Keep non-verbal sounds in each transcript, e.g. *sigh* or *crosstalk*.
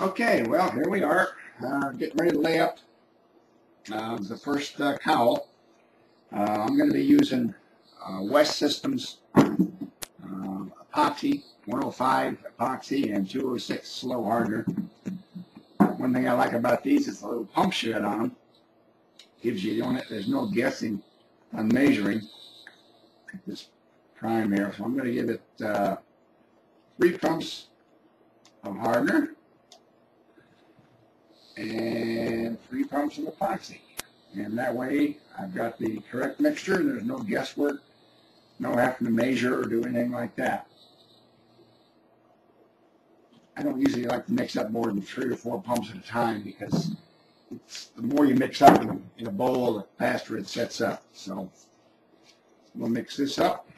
Okay, well, here we are, uh, getting ready to lay up uh, the first uh, cowl. Uh, I'm going to be using uh, West Systems uh, epoxy, 105 epoxy and 206 slow hardener. One thing I like about these is the little pump shed on them. Gives you, there's no guessing on measuring this prime here. So I'm going to give it three pumps of hardener and three pumps of epoxy. And that way I've got the correct mixture. There's no guesswork, no having to measure or do anything like that. I don't usually like to mix up more than three or four pumps at a time because the more you mix up in, in a bowl, the faster it sets up. So we'll mix this up.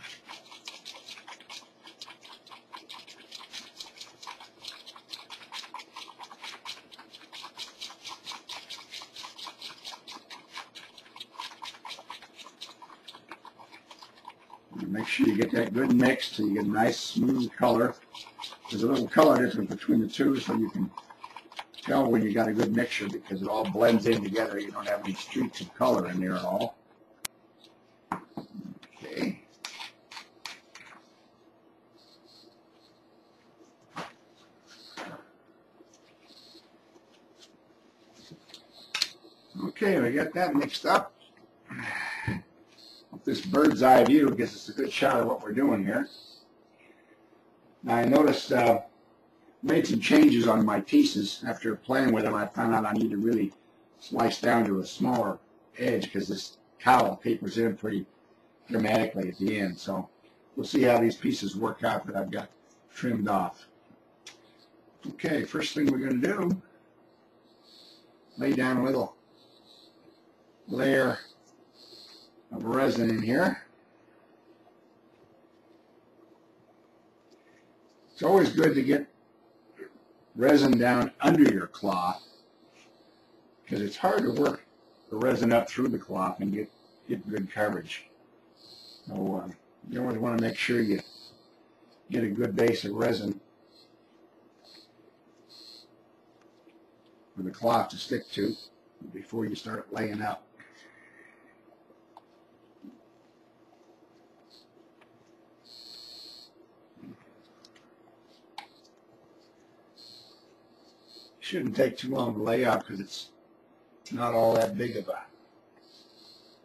Make sure you get that good mix so you get a nice smooth color. There's a little color difference between the two so you can tell when you got a good mixture because it all blends in together. You don't have any streaks of color in there at all. Okay. Okay, we got that mixed up. This bird's eye view gives us a good shot of what we're doing here. Now I noticed uh, made some changes on my pieces. After playing with them, I found out I need to really slice down to a smaller edge because this cowl papers in pretty dramatically at the end. So we'll see how these pieces work out that I've got trimmed off. Okay, first thing we're going to do, lay down a little layer of resin in here. It's always good to get resin down under your cloth because it's hard to work the resin up through the cloth and get, get good coverage. So uh, you always want to make sure you get a good base of resin for the cloth to stick to before you start laying out. Shouldn't take too long to lay out because it's not all that big of a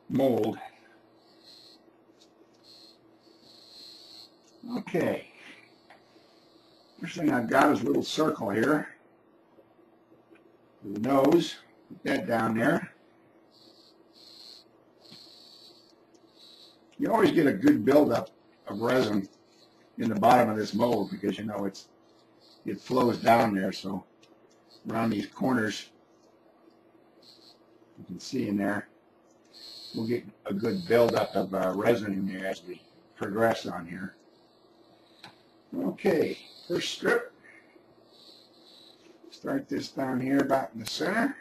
mold. Okay. First thing I've got is a little circle here. The nose, put that down there. You always get a good buildup of resin in the bottom of this mold because you know it's it flows down there so around these corners. You can see in there. We'll get a good buildup of uh, resin in there as we progress on here. Okay, first strip. Start this down here about in the center.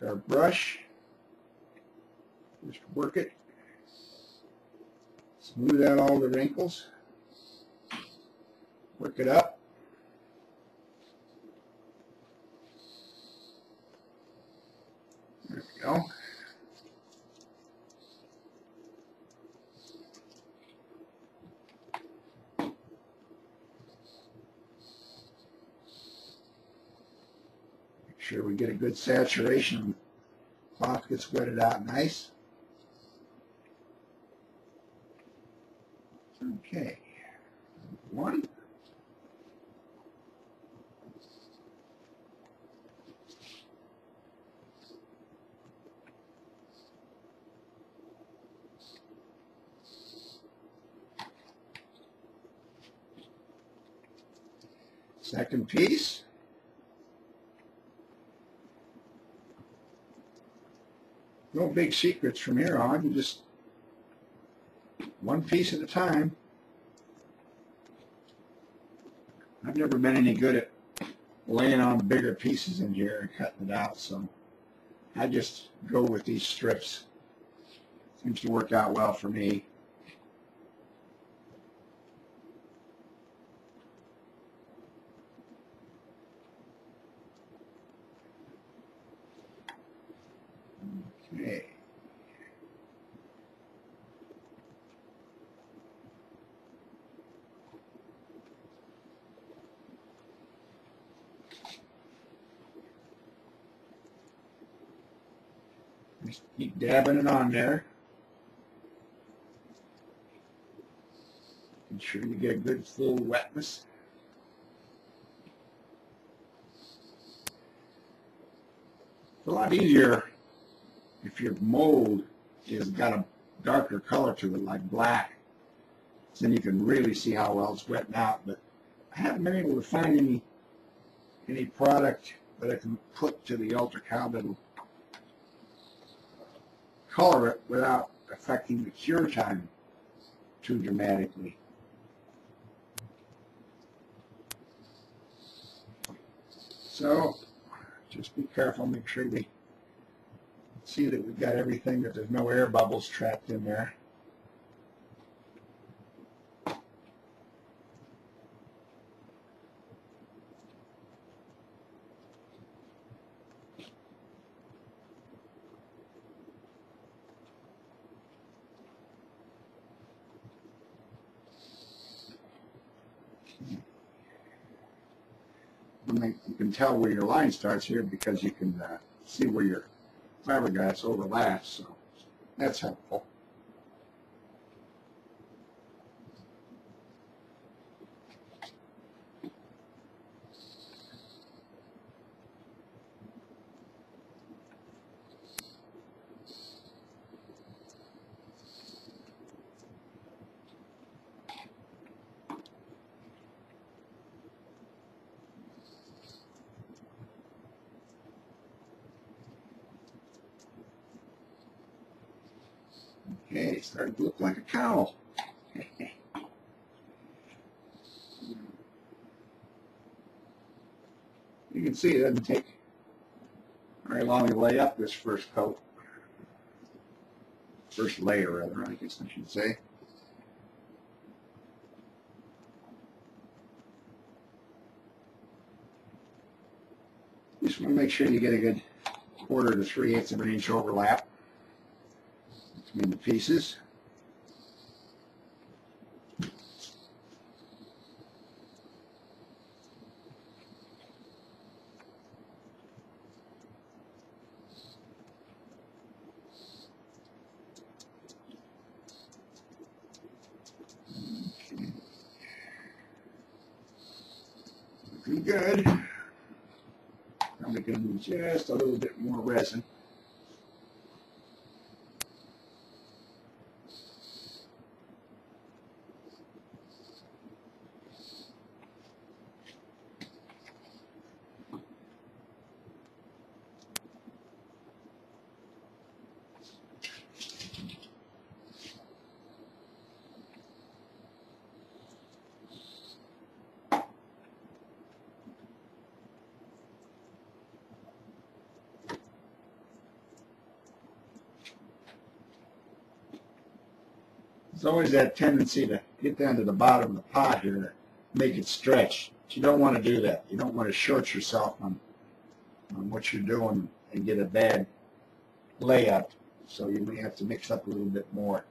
With our brush. Just work it. Smooth out all the wrinkles. Work it up. Go. Make sure we get a good saturation. Cloth gets wetted out nice. Okay. One. Piece. No big secrets from here on, just one piece at a time. I've never been any good at laying on bigger pieces in here and cutting it out, so I just go with these strips. Seems to work out well for me. Okay. Just keep dabbing it on there. Make sure you get a good full wetness. It's a lot easier if your mold has got a darker color to it, like black. Then you can really see how well it's wetting out. But I haven't been able to find any any product that I can put to the ultracal that'll color it without affecting the cure time too dramatically. So just be careful, make sure we see that we've got everything, that there's no air bubbles trapped in there. You can tell where your line starts here because you can uh, see where your fiberglass overlaps, so that's helpful. Okay, starting to look like a cow. *laughs* you can see it doesn't take very long to lay up this first coat. First layer, rather, I guess I should say. Just want to make sure you get a good quarter to three eighths of an inch overlap the pieces. Looking good. I'm going to just a little bit more resin. There's always that tendency to get down to the bottom of the pot here to make it stretch. But you don't want to do that. You don't want to short yourself on, on what you're doing and get a bad layup. So you may have to mix up a little bit more.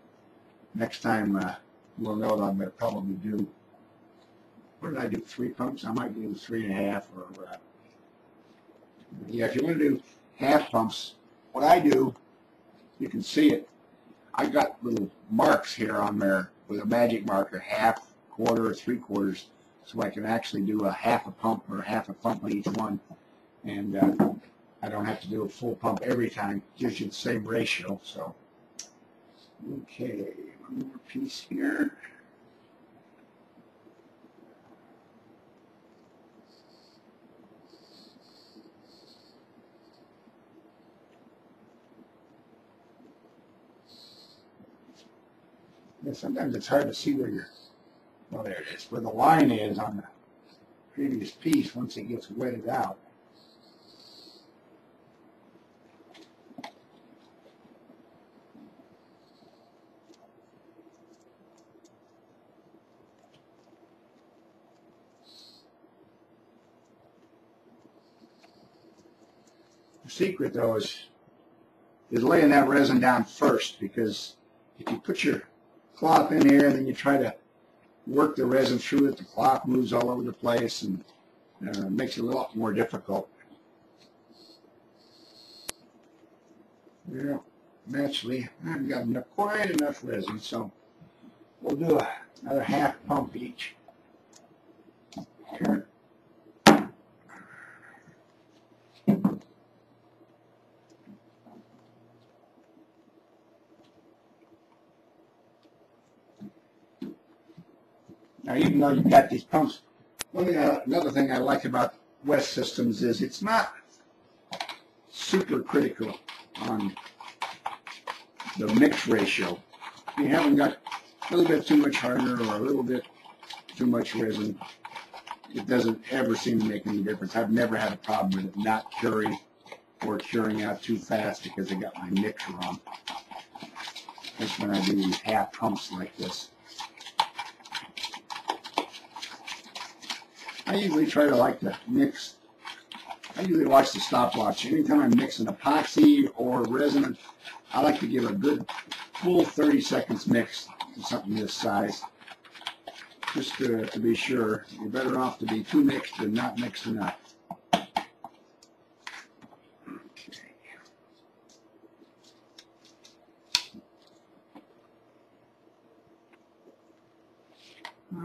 Next time, uh, we'll know that I'm going to probably do, what did I do, three pumps? I might do three and a half or, uh, yeah, if you want to do half pumps, what I do, you can see it, I got little marks here on there with a magic marker, half, quarter, or three quarters, so I can actually do a half a pump or half a pump on each one. And uh, I don't have to do a full pump every time. Gives you the same ratio. So, okay, one more piece here. Yeah, sometimes it's hard to see where your, well, there it is, where the line is on the previous piece once it gets wetted out. The secret, though, is is laying that resin down first because if you put your cloth in here and then you try to work the resin through it, the cloth moves all over the place and uh, makes it a lot more difficult. Yeah, naturally, I've got quite enough resin, so we'll do a, another half pump each. Here. Now, even though you've got these pumps, one thing I, another thing I like about West Systems is it's not super critical on the mix ratio. You haven't got a little bit too much hardener or a little bit too much resin. It doesn't ever seem to make any difference. I've never had a problem with it not curing or curing out too fast because I got my mix wrong. That's when I do these half pumps like this. I usually try to like to mix. I usually watch the stopwatch. Anytime I mix an epoxy or resin, I like to give a good full 30 seconds mix to something this size. Just to, to be sure. You're better off to be too mixed than not mixed enough. Okay.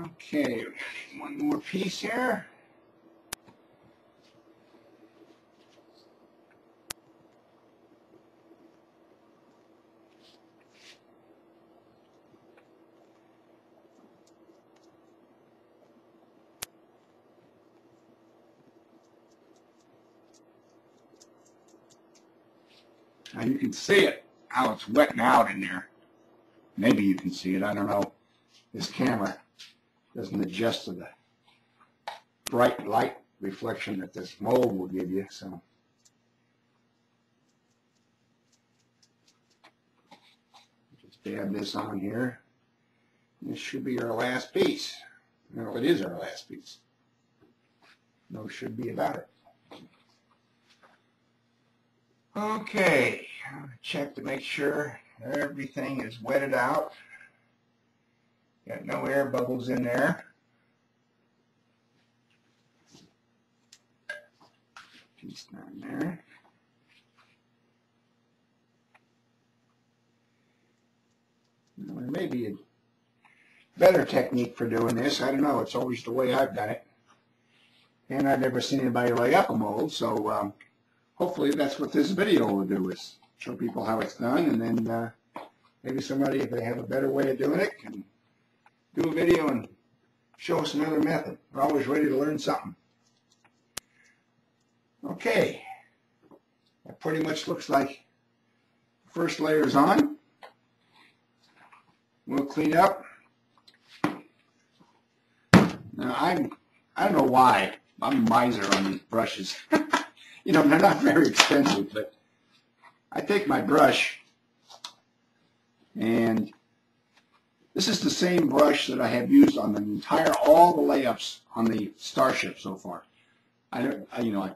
Okay, one more piece here. Now you can see it, how it's wetting out in there. Maybe you can see it, I don't know. This camera doesn't adjust to the bright light reflection that this mold will give you, so. Just dab this on here. This should be our last piece. No, it is our last piece. No should be about it. Okay, check to make sure everything is wetted out. Got no air bubbles in there. There. There may be a better technique for doing this. I don't know. It's always the way I've done it. And I've never seen anybody lay up a mold, so um, hopefully that's what this video will do is show people how it's done and then uh, maybe somebody, if they have a better way of doing it, can do a video and show us another method. We're always ready to learn something. Okay, that pretty much looks like the first layer is on. We'll clean up. Now I'm, I don't know why, I'm a miser on these brushes. *laughs* you know, they're not very expensive, but I take my brush and this is the same brush that I have used on the entire, all the layups on the Starship so far. I don't, I, you know, I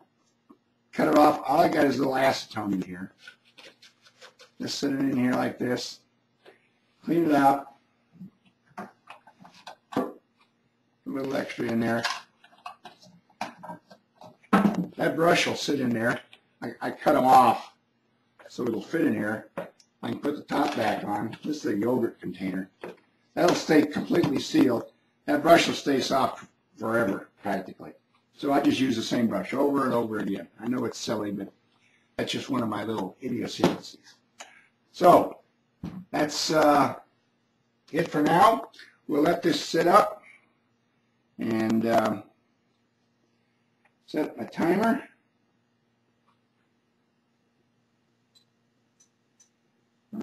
cut it off. All I got is a little acetone in here. Just set it in here like this. Clean it out. A little extra in there. That brush will sit in there. I, I cut them off so it'll fit in here. I can put the top back on. This is a yogurt container. That'll stay completely sealed. That brush will stay soft forever, practically. So I just use the same brush over and over again. I know it's silly, but that's just one of my little idiosyncrasies. So that's uh, it for now. We'll let this sit up and um, set my timer.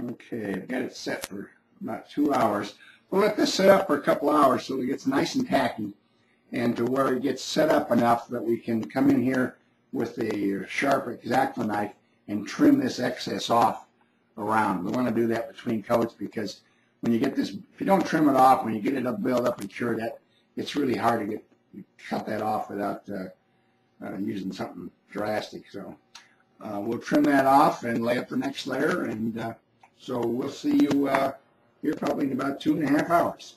Okay, I've got it set for about two hours. We'll let this set up for a couple hours so it gets nice and tacky and to where it gets set up enough that we can come in here with a sharp X-Acto knife and trim this excess off around. We want to do that between coats because when you get this, if you don't trim it off, when you get it up, built up and cured, that it's really hard to get cut that off without uh, uh, using something drastic. So uh, we'll trim that off and lay up the next layer, and uh, so we'll see you uh, here probably in about two and a half hours.